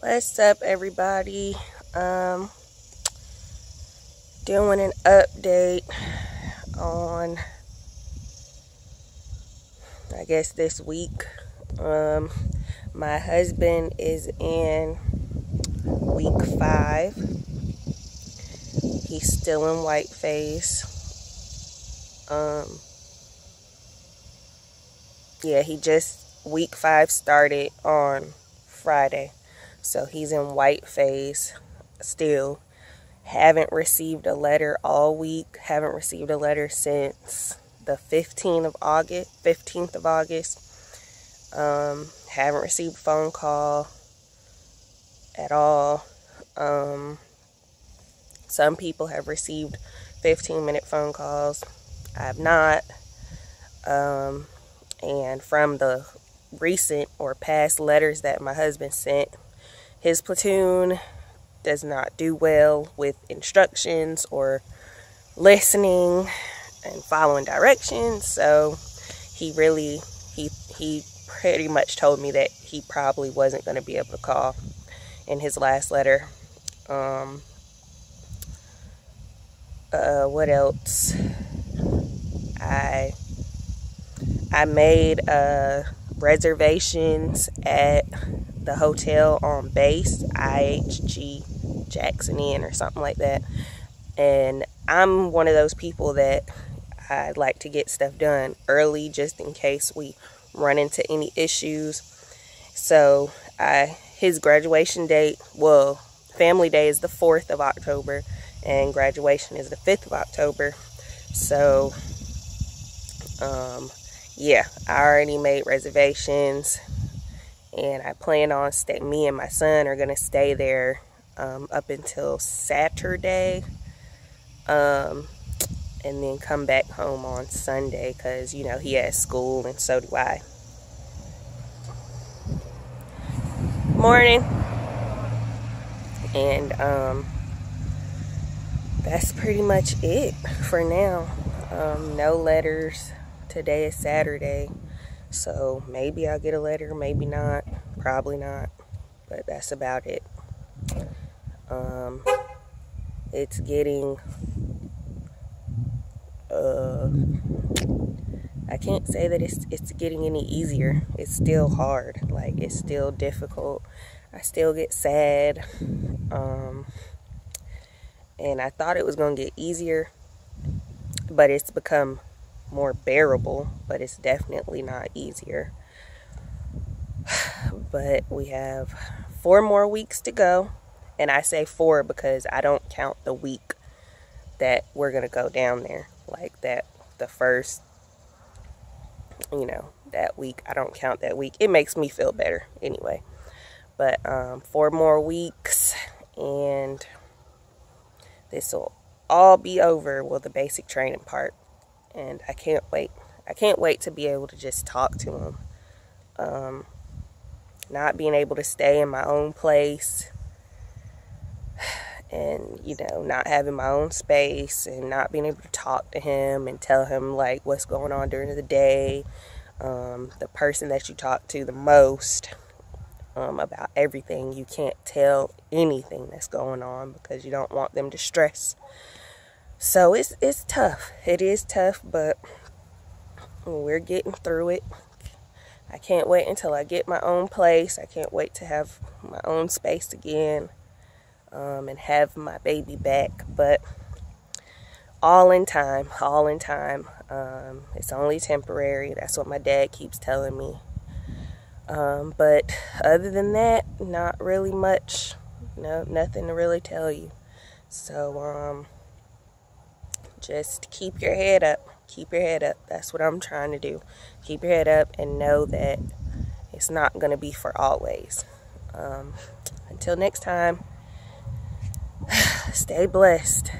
What's up, everybody? Um, doing an update on, I guess, this week. Um, my husband is in week five. He's still in White Phase. Um, yeah, he just week five started on Friday. So he's in White Phase still. Haven't received a letter all week. Haven't received a letter since the 15th of August. 15th of August. Um, haven't received a phone call at all. Um, some people have received 15 minute phone calls. I have not. Um, and from the recent or past letters that my husband sent, his platoon does not do well with instructions or listening and following directions. So he really he he pretty much told me that he probably wasn't going to be able to call in his last letter. Um, uh, what else? I I made uh, reservations at the hotel on base, IHG Jackson Inn or something like that. And I'm one of those people that I like to get stuff done early just in case we run into any issues. So I his graduation date, well, family day is the 4th of October and graduation is the 5th of October. So um yeah, I already made reservations and I plan on stay. Me and my son are gonna stay there um, up until Saturday, um, and then come back home on Sunday because you know he has school and so do I. Morning, and um, that's pretty much it for now. Um, no letters today is Saturday. So maybe I'll get a letter, maybe not, probably not. But that's about it. Um, it's getting, uh, I can't say that it's, it's getting any easier. It's still hard. Like, it's still difficult. I still get sad. Um, and I thought it was going to get easier, but it's become more bearable, but it's definitely not easier. But we have four more weeks to go. And I say four because I don't count the week that we're going to go down there. Like that, the first, you know, that week. I don't count that week. It makes me feel better anyway. But um, four more weeks and this will all be over. Well, the basic training part and I can't wait. I can't wait to be able to just talk to him. Um, not being able to stay in my own place and you know not having my own space and not being able to talk to him and tell him like what's going on during the day um, the person that you talk to the most um, about everything you can't tell anything that's going on because you don't want them to stress so it's it's tough. It is tough, but we're getting through it. I can't wait until I get my own place. I can't wait to have my own space again um, and have my baby back. But all in time, all in time. Um, it's only temporary. That's what my dad keeps telling me. Um, but other than that, not really much. No, nothing to really tell you. So, um, just keep your head up. Keep your head up. That's what I'm trying to do. Keep your head up and know that it's not going to be for always. Um, until next time, stay blessed.